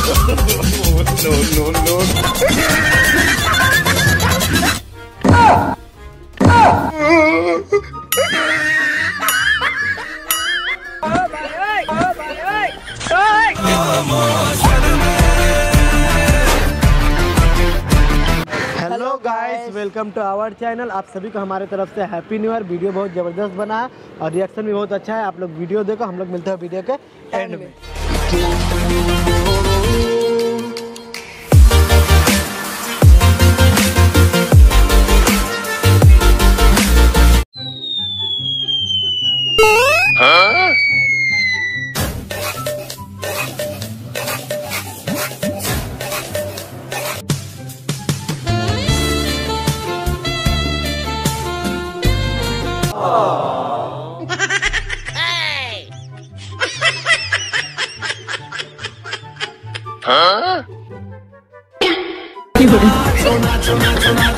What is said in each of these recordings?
Hello guys welcome to our channel आप सभी को हमारे तरफ़ से हैप्पी न्यू ईयर वीडियो बहुत ज़बरदस्त बना है और रिएक्शन भी बहुत अच्छा है। आप लोग वीडियो देखो, हम लोग मिलते हैं वीडियो के एंड में।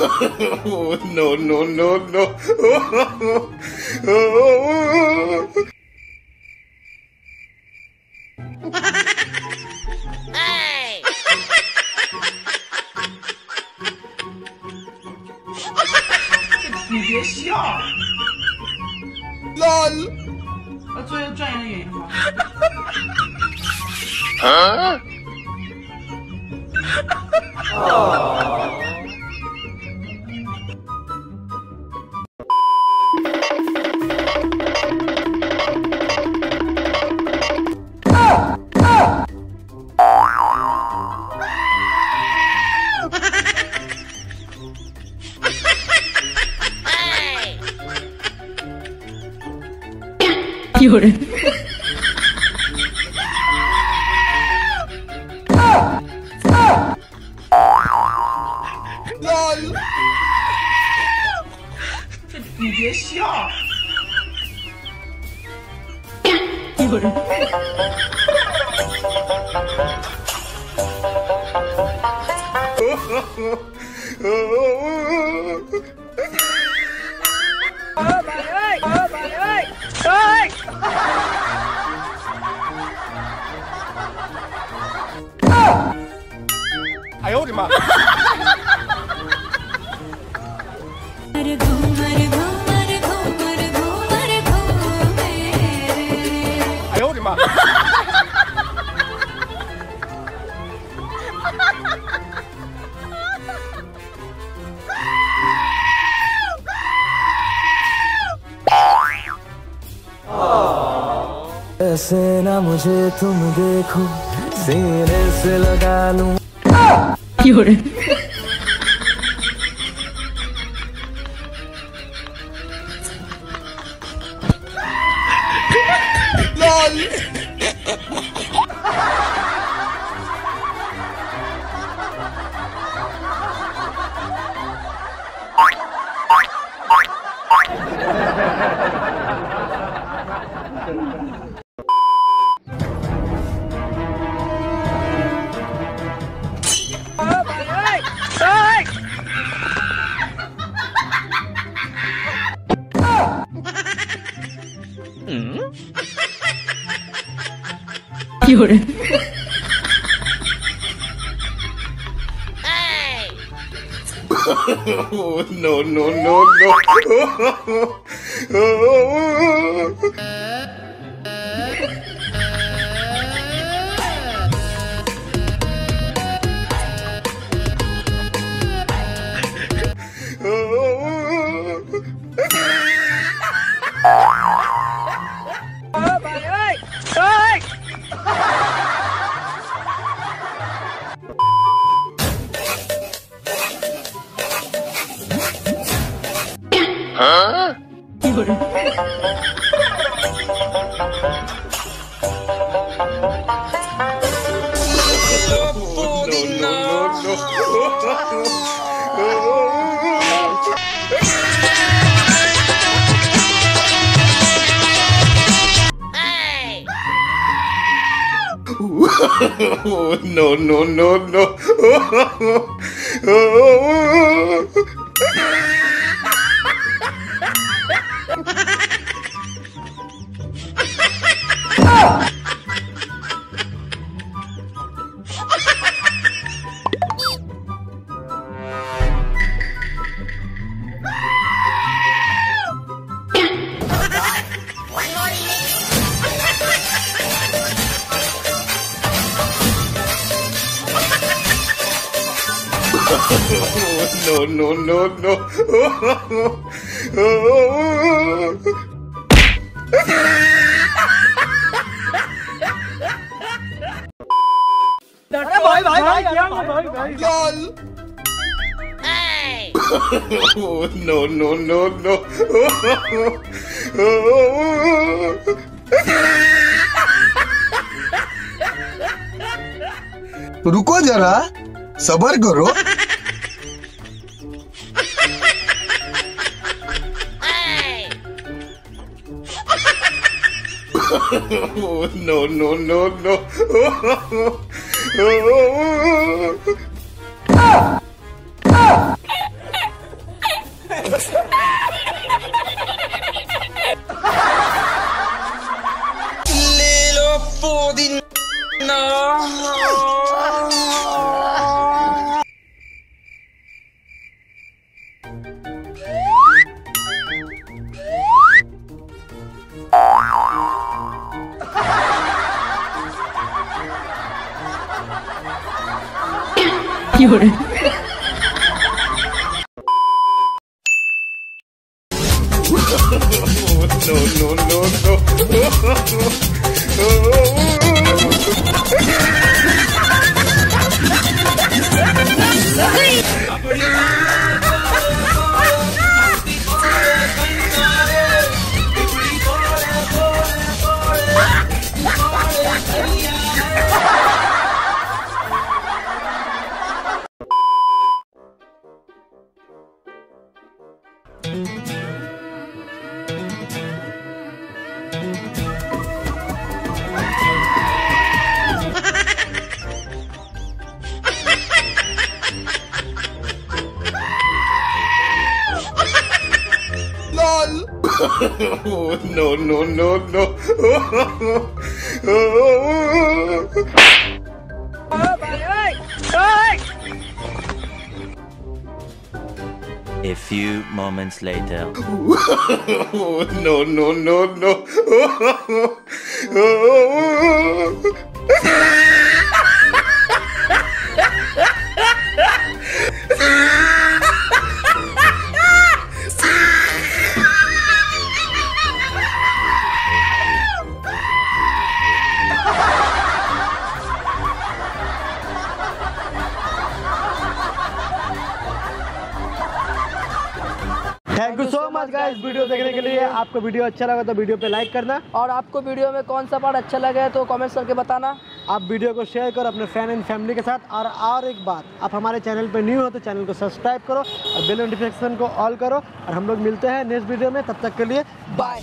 no, no, no, no. Oh, LOL 那最后赚钱的原因吗？ 有人。啊啊啊！来了！这你别笑。有人。呵呵呵，呃。哎呦我的妈！ऐसे ना मुझे तुम देखो सीने से लगा लूँ। 有人，有人，Oh, no, no, no, no. Hả? no, no, no, no. no, no, no, no. अरे भाई भाई भाई क्या हुआ? भाई भाई no, no, no, no. रुको जरा सबर करो। oh, no, no, no, no. Little 49有人 no, no, no, no. A few moments later. no, no, no, no. You so much guys video देखने के लिए आपको वीडियो अच्छा लगा तो वीडियो पे लाइक करना। और आपको वीडियो में कौन सा पार्ट अच्छा लगा है तो कमेंट करके बताना। आप वीडियो को शेयर करो अपने फ़ैन एंड फैमिली के साथ। और और एक बात आप हमारे चैनल पे न्यू हो तो चैनल को सब्सक्राइब करो और बेल नोटिफिकेशन को ऑल करो। और हम लोग मिलते हैं नेक्स्ट वीडियो में। तब तक के लिए बाय